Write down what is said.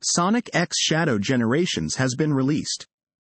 Sonic X Shadow Generations has been released.